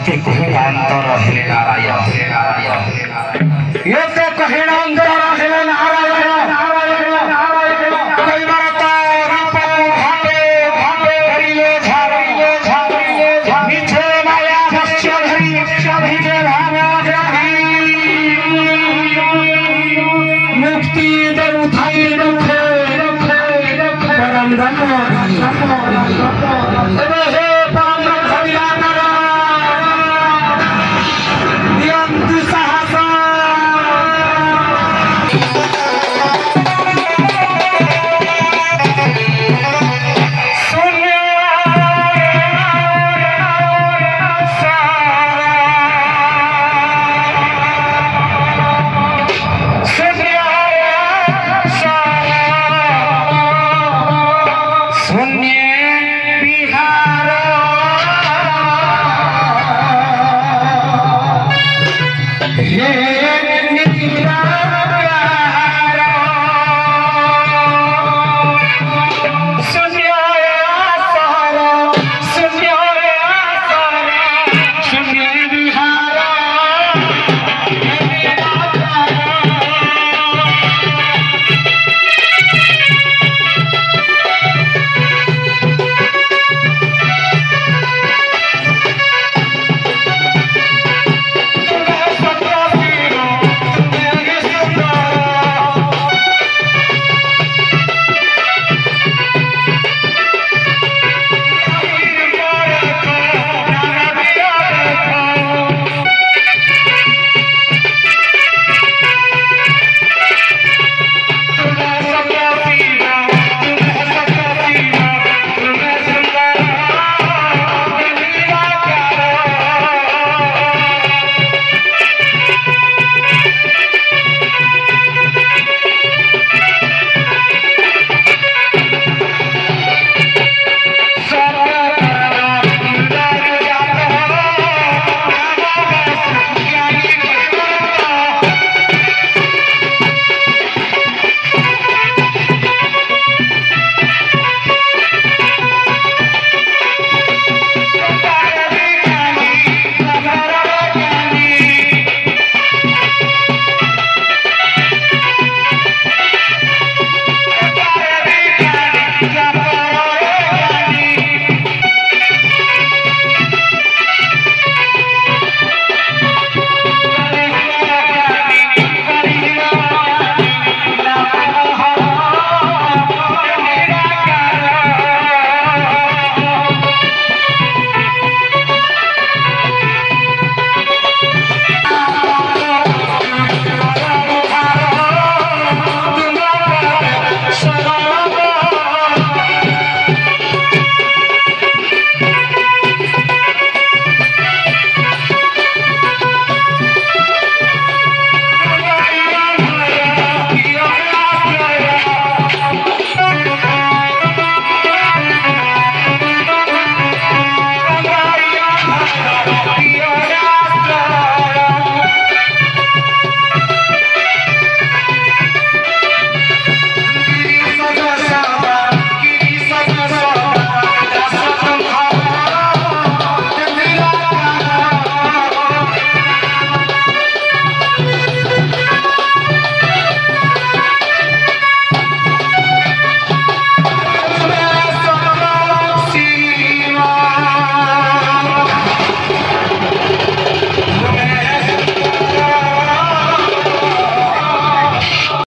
तो कहे अंतर हरे नारायण ये तो कहे अंतर ये नीला